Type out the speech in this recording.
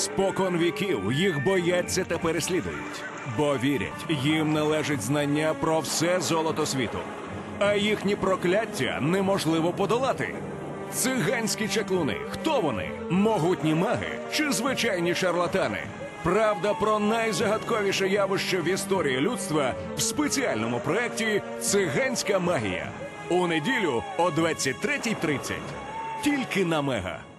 Спокон віків їх бояться та переслідують, бо вірять, їм належить знання про все золото світу, а їхні прокляття неможливо подолати. Циганські чаклуни. Хто вони? Могутні маги чи звичайні шарлатани? Правда про найзагадковіше явище в історії людства в спеціальному проєкті Циганська магія у неділю о 23.30. Тільки на мега.